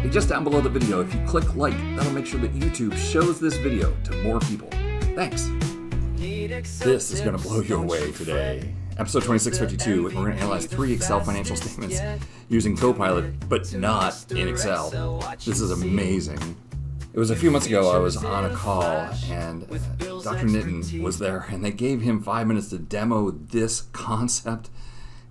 Hey, just down below the video, if you click like, that'll make sure that YouTube shows this video to more people. Thanks. This is going to blow you away today. Episode 2652, we're going to analyze three Excel financial statements using Copilot, but not in Excel. This is amazing. It was a few months ago, I was on a call and Dr. Nitin was there, and they gave him five minutes to demo this concept,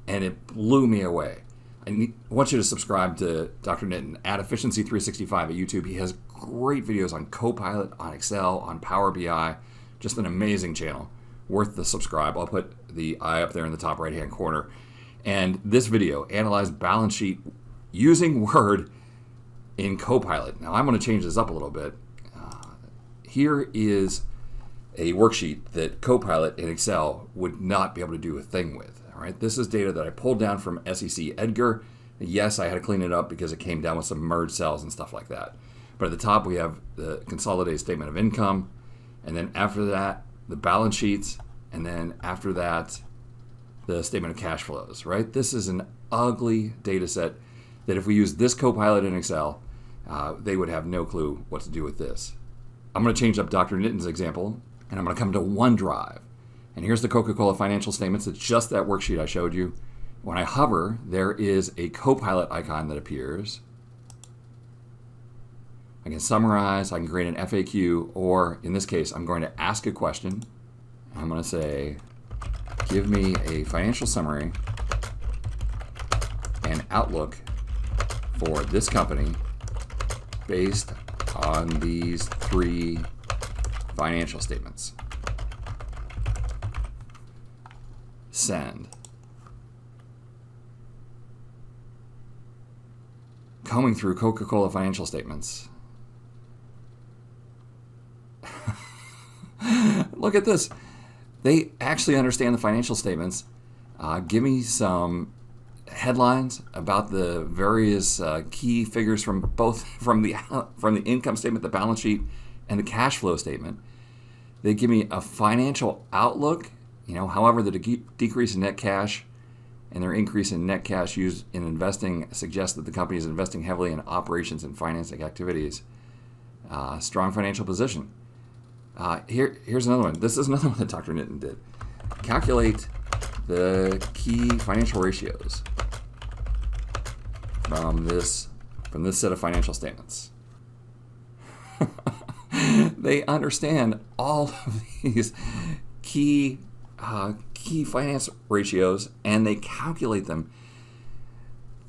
and it blew me away. I, I want you to subscribe to Dr. Nitin at Efficiency365 at YouTube. He has great videos on Copilot, on Excel, on Power BI. Just an amazing channel. Worth the subscribe. I'll put the eye up there in the top right hand corner. And this video analyzed balance sheet using Word in Copilot. Now I'm going to change this up a little bit. Uh, here is a worksheet that Copilot in Excel would not be able to do a thing with. All right, this is data that I pulled down from SEC Edgar. Yes, I had to clean it up because it came down with some merged cells and stuff like that. But at the top, we have the consolidated statement of income, and then after that, the balance sheets, and then after that, the statement of cash flows. Right? This is an ugly data set that if we use this Copilot in Excel, uh, they would have no clue what to do with this. I'm going to change up Dr. Nitin's example, and I'm going to come to OneDrive. And here's the Coca Cola financial statements. It's just that worksheet I showed you. When I hover, there is a Copilot icon that appears. I can summarize, I can create an FAQ, or in this case, I'm going to ask a question. I'm going to say, give me a financial summary and outlook for this company based on these three financial statements. Send. Combing through Coca Cola financial statements. Look at this. They actually understand the financial statements. Uh, give me some headlines about the various uh, key figures from both from the from the income statement, the balance sheet, and the cash flow statement. They give me a financial outlook. You know, however, the de- decrease in net cash and their increase in net cash used in investing suggests that the company is investing heavily in operations and financing activities. Uh, strong financial position. Uh, here, here's another one. This is another one that Dr. Nitin did. Calculate the key financial ratios from this from this set of financial statements. they understand all of these key uh, key finance ratios and they calculate them.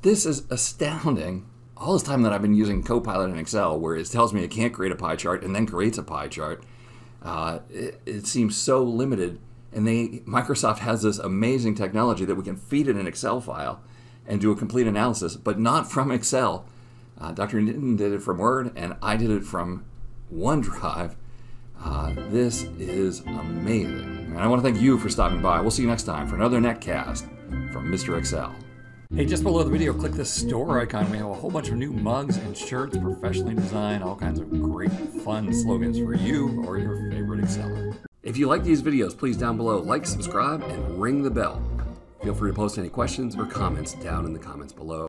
This is astounding. All this time that I've been using Copilot in Excel, where it tells me it can't create a pie chart and then creates a pie chart, uh, it, it seems so limited. And they Microsoft has this amazing technology that we can feed it an Excel file and do a complete analysis, but not from Excel. Uh, Dr. Nitin did it from Word, and I did it from OneDrive. Uh, this is amazing. And I want to thank you for stopping by. We'll see you next time for another netcast from Mr. Excel. Hey, just below the video, click the store icon. We have a whole bunch of new mugs and shirts, professionally designed, all kinds of great, fun slogans for you or your favorite Exceller. If you like these videos, please down below like, subscribe, and ring the bell. Feel free to post any questions or comments down in the comments below.